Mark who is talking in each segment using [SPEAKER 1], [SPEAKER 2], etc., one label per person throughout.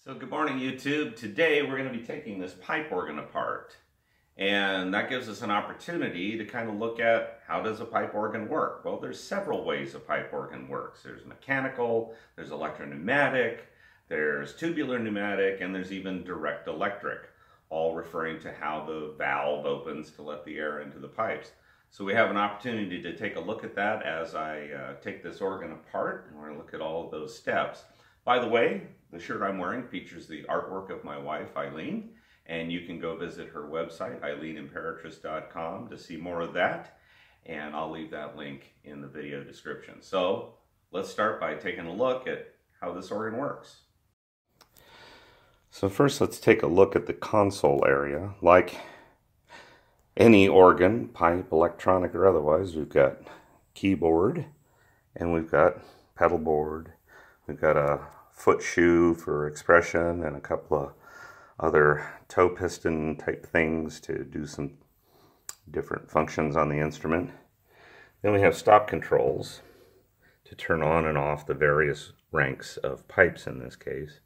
[SPEAKER 1] So good morning YouTube. Today we're going to be taking this pipe organ apart and that gives us an opportunity to kind of look at how does a pipe organ work? Well there's several ways a pipe organ works. There's mechanical, there's electropneumatic, there's tubular pneumatic, and there's even direct electric, all referring to how the valve opens to let the air into the pipes. So we have an opportunity to take a look at that as I uh, take this organ apart and we're going to look at all of those steps. By the way, the shirt I'm wearing features the artwork of my wife, Aileen, and you can go visit her website, aileenimperatrice.com, to see more of that, and I'll leave that link in the video description. So let's start by taking a look at how this organ works. So first let's take a look at the console area. Like any organ, pipe, electronic or otherwise, we've got keyboard and we've got pedal board. We've got a foot shoe for expression and a couple of other toe piston type things to do some different functions on the instrument. Then we have stop controls to turn on and off the various ranks of pipes in this case.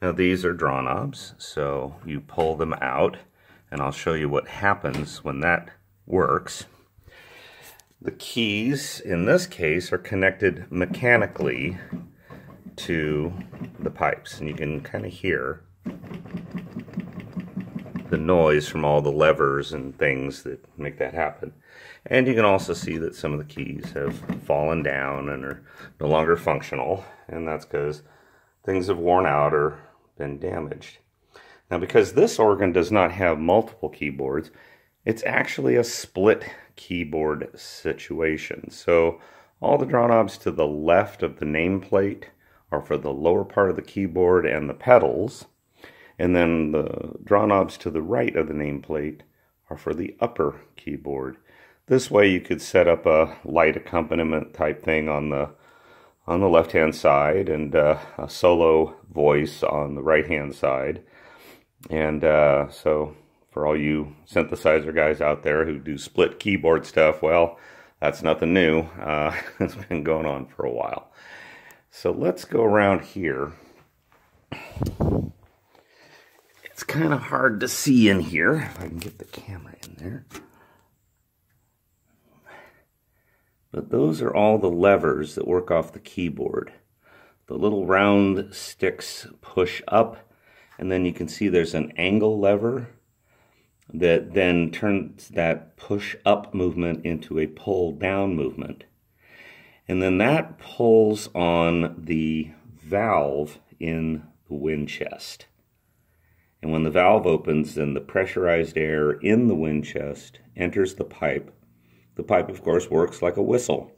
[SPEAKER 1] Now these are draw knobs, so you pull them out and I'll show you what happens when that works. The keys in this case are connected mechanically to the pipes and you can kind of hear the noise from all the levers and things that make that happen. And you can also see that some of the keys have fallen down and are no longer functional and that's because things have worn out or been damaged. Now because this organ does not have multiple keyboards, it's actually a split keyboard situation. So all the draw knobs to the left of the nameplate are for the lower part of the keyboard and the pedals. And then the draw knobs to the right of the nameplate are for the upper keyboard. This way you could set up a light accompaniment type thing on the on the left hand side and uh, a solo voice on the right hand side. And uh, so for all you synthesizer guys out there who do split keyboard stuff, well, that's nothing new. Uh, it's been going on for a while. So let's go around here. It's kind of hard to see in here. If I can get the camera in there. But those are all the levers that work off the keyboard. The little round sticks push up, and then you can see there's an angle lever that then turns that push up movement into a pull down movement. And then that pulls on the valve in the wind chest. And when the valve opens, then the pressurized air in the wind chest enters the pipe. The pipe, of course, works like a whistle.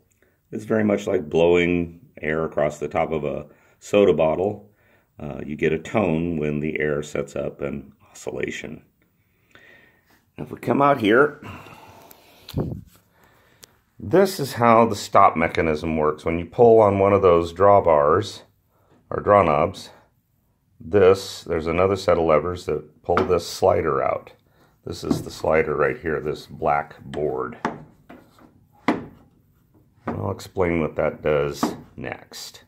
[SPEAKER 1] It's very much like blowing air across the top of a soda bottle. Uh, you get a tone when the air sets up an oscillation. Now if we come out here, this is how the stop mechanism works. When you pull on one of those drawbars, or draw knobs, this, there's another set of levers that pull this slider out. This is the slider right here, this black board. I'll explain what that does next.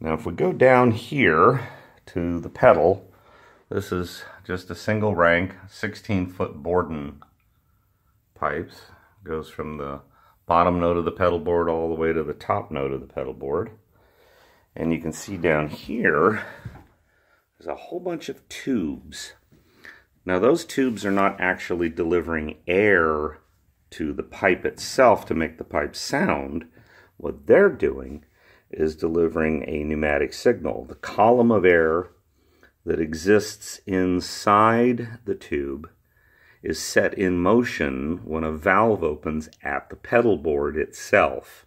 [SPEAKER 1] Now if we go down here to the pedal, this is just a single rank 16 foot Bourdon pipes. Goes from the bottom note of the pedal board all the way to the top note of the pedal board. And you can see down here, there's a whole bunch of tubes. Now those tubes are not actually delivering air to the pipe itself to make the pipe sound. What they're doing is delivering a pneumatic signal. The column of air that exists inside the tube is set in motion when a valve opens at the pedal board itself.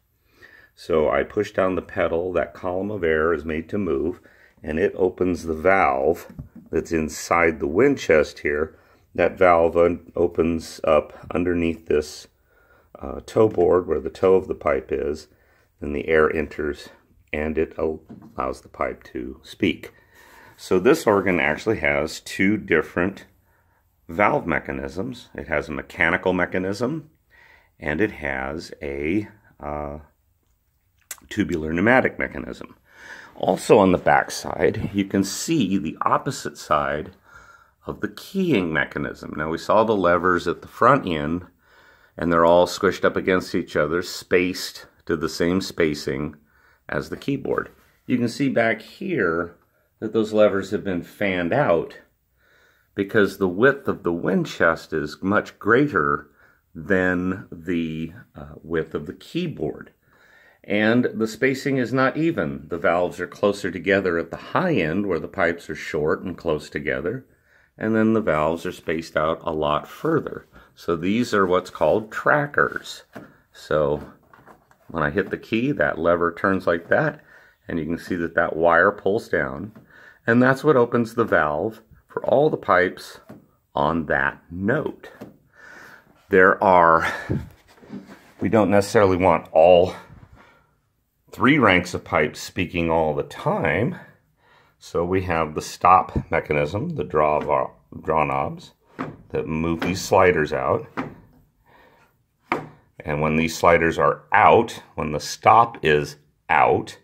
[SPEAKER 1] So I push down the pedal, that column of air is made to move, and it opens the valve that's inside the wind chest here. That valve opens up underneath this uh, toe board where the toe of the pipe is, and the air enters and it allows the pipe to speak. So this organ actually has two different valve mechanisms. It has a mechanical mechanism and it has a uh, tubular pneumatic mechanism. Also on the back side, you can see the opposite side of the keying mechanism. Now we saw the levers at the front end and they're all squished up against each other, spaced to the same spacing as the keyboard. You can see back here that those levers have been fanned out because the width of the wind chest is much greater than the uh, width of the keyboard. And the spacing is not even. The valves are closer together at the high end where the pipes are short and close together. And then the valves are spaced out a lot further. So these are what's called trackers. So when I hit the key, that lever turns like that. And you can see that that wire pulls down. And that's what opens the valve for all the pipes on that note. There are, we don't necessarily want all three ranks of pipes speaking all the time. So we have the stop mechanism, the draw, draw knobs that move these sliders out. And when these sliders are out, when the stop is out,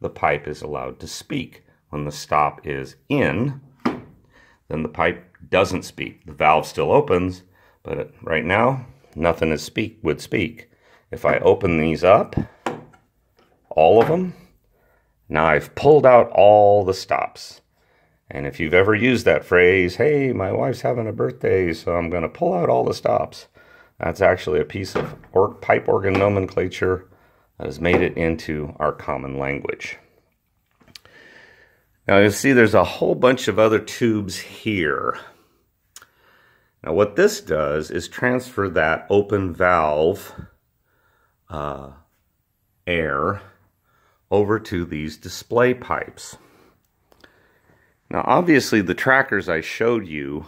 [SPEAKER 1] the pipe is allowed to speak. When the stop is in, then the pipe doesn't speak. The valve still opens, but right now, nothing is speak would speak. If I open these up, all of them, now I've pulled out all the stops. And if you've ever used that phrase, hey, my wife's having a birthday, so I'm going to pull out all the stops, that's actually a piece of or pipe organ nomenclature that has made it into our common language. Now you'll see there's a whole bunch of other tubes here. Now what this does is transfer that open valve uh, air over to these display pipes. Now obviously the trackers I showed you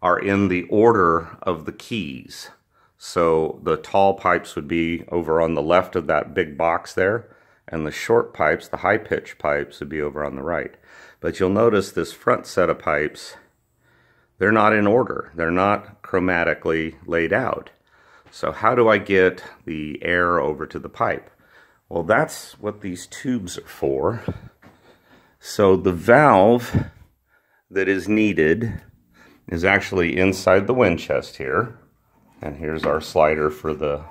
[SPEAKER 1] are in the order of the keys. So the tall pipes would be over on the left of that big box there and the short pipes, the high pitch pipes, would be over on the right. But you'll notice this front set of pipes, they're not in order. They're not chromatically laid out. So how do I get the air over to the pipe? Well, that's what these tubes are for. So the valve that is needed is actually inside the wind chest here. And here's our slider for the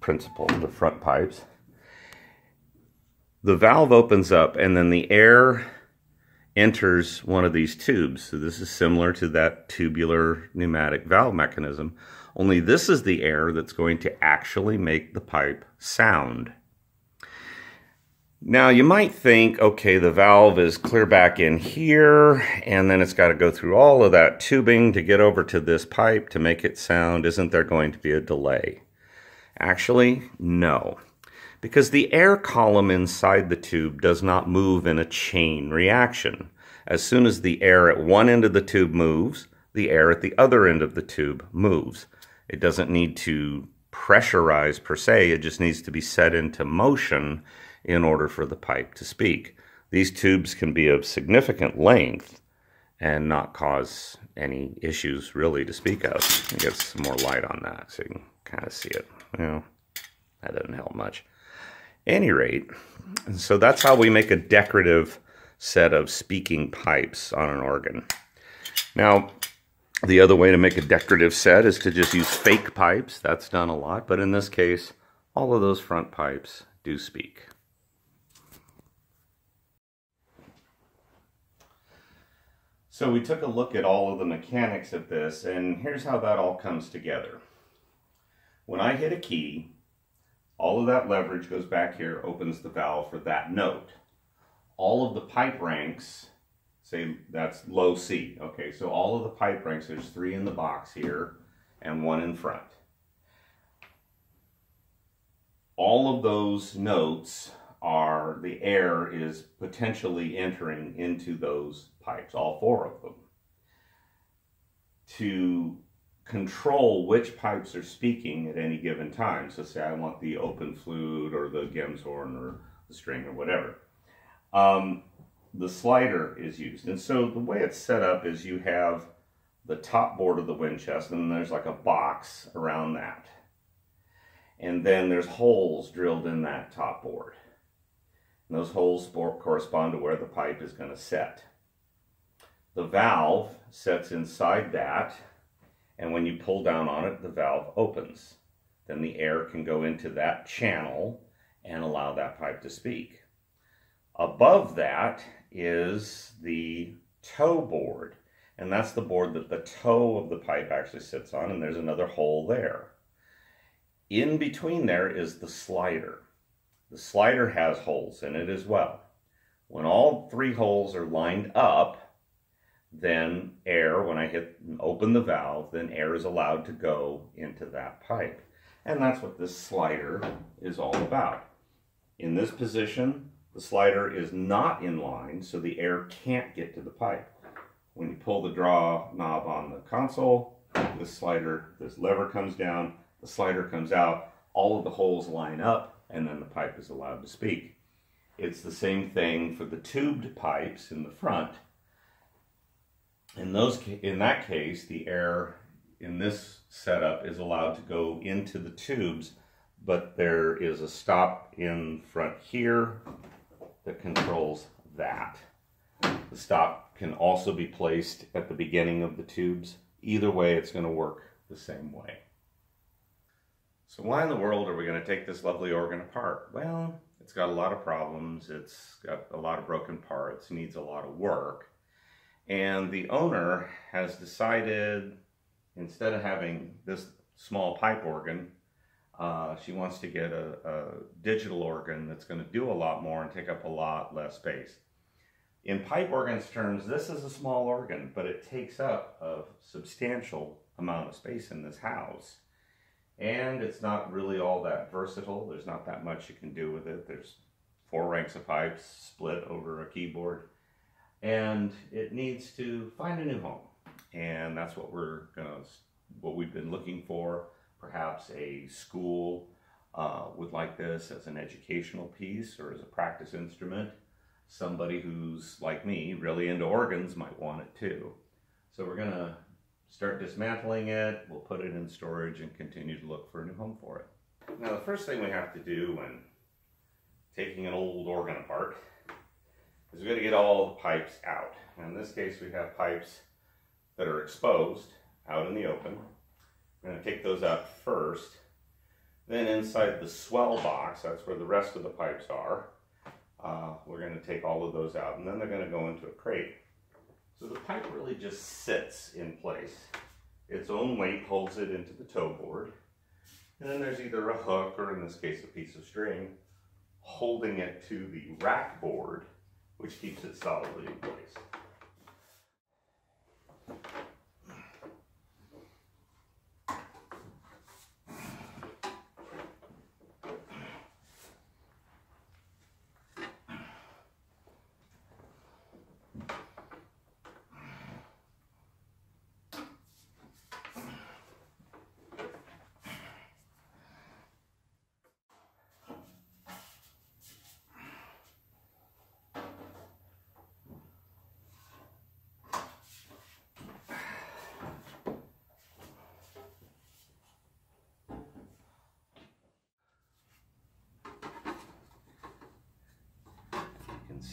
[SPEAKER 1] principal, the front pipes the valve opens up and then the air enters one of these tubes. So this is similar to that tubular pneumatic valve mechanism, only this is the air that's going to actually make the pipe sound. Now you might think, okay, the valve is clear back in here, and then it's got to go through all of that tubing to get over to this pipe to make it sound. Isn't there going to be a delay? Actually, no because the air column inside the tube does not move in a chain reaction. As soon as the air at one end of the tube moves, the air at the other end of the tube moves. It doesn't need to pressurize per se, it just needs to be set into motion in order for the pipe to speak. These tubes can be of significant length and not cause any issues really to speak of. Get some more light on that so you can kind of see it. You that doesn't help much any rate, so that's how we make a decorative set of speaking pipes on an organ. Now, the other way to make a decorative set is to just use fake pipes. That's done a lot, but in this case, all of those front pipes do speak. So we took a look at all of the mechanics of this, and here's how that all comes together. When I hit a key, all of that leverage goes back here, opens the valve for that note. All of the pipe ranks, say that's low C. Okay, so all of the pipe ranks, there's three in the box here and one in front. All of those notes are, the air is potentially entering into those pipes, all four of them. To control which pipes are speaking at any given time. So say I want the open flute or the Gemshorn or the string or whatever. Um, the slider is used. And so the way it's set up is you have the top board of the wind chest and then there's like a box around that. And then there's holes drilled in that top board. And those holes correspond to where the pipe is going to set. The valve sets inside that, and when you pull down on it, the valve opens. Then the air can go into that channel and allow that pipe to speak. Above that is the toe board, and that's the board that the toe of the pipe actually sits on, and there's another hole there. In between there is the slider. The slider has holes in it as well. When all three holes are lined up, then air, when I hit open the valve, then air is allowed to go into that pipe. And that's what this slider is all about. In this position, the slider is not in line, so the air can't get to the pipe. When you pull the draw knob on the console, this slider, this lever comes down, the slider comes out, all of the holes line up, and then the pipe is allowed to speak. It's the same thing for the tubed pipes in the front. In, those, in that case, the air in this setup is allowed to go into the tubes, but there is a stop in front here that controls that. The stop can also be placed at the beginning of the tubes. Either way, it's going to work the same way. So why in the world are we going to take this lovely organ apart? Well, it's got a lot of problems. It's got a lot of broken parts, needs a lot of work. And the owner has decided, instead of having this small pipe organ, uh, she wants to get a, a digital organ that's going to do a lot more and take up a lot less space. In pipe organs terms, this is a small organ, but it takes up a substantial amount of space in this house and it's not really all that versatile. There's not that much you can do with it. There's four ranks of pipes split over a keyboard, and it needs to find a new home. And that's what we're gonna, what we've been looking for. Perhaps a school uh, would like this as an educational piece or as a practice instrument. Somebody who's like me, really into organs, might want it too. So we're gonna start dismantling it, we'll put it in storage and continue to look for a new home for it. Now the first thing we have to do when taking an old organ apart is we got to get all the pipes out. In this case we have pipes that are exposed out in the open. We're going to take those out first. Then inside the swell box, that's where the rest of the pipes are, uh, we're going to take all of those out and then they're going to go into a crate. So the pipe really just sits in place. Its own weight holds it into the toe board. And then there's either a hook or in this case a piece of string holding it to the rack board, which keeps it solidly in place.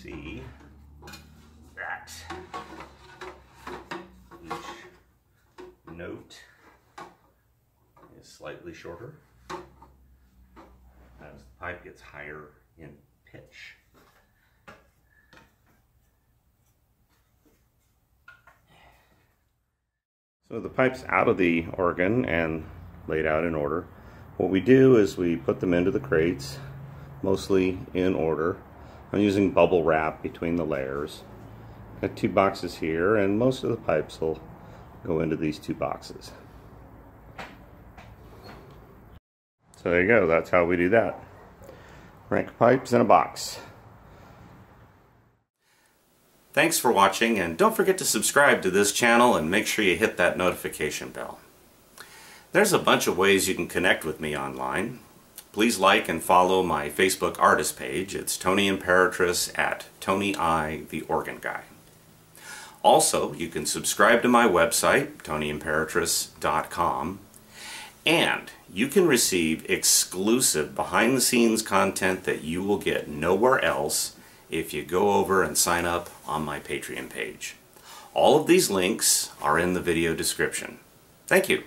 [SPEAKER 1] See that each note is slightly shorter as the pipe gets higher in pitch. So the pipe's out of the organ and laid out in order. What we do is we put them into the crates, mostly in order. I'm using bubble wrap between the layers. Got two boxes here and most of the pipes will go into these two boxes. So there you go, that's how we do that. Rank pipes in a box. Thanks for watching and don't forget to subscribe to this channel and make sure you hit that notification bell. There's a bunch of ways you can connect with me online. Please like and follow my Facebook artist page. It's Tony Imperatrice at Tony I, the Organ Guy. Also, you can subscribe to my website, TonyImperatrice.com, And you can receive exclusive behind the scenes content that you will get nowhere else if you go over and sign up on my Patreon page. All of these links are in the video description. Thank you.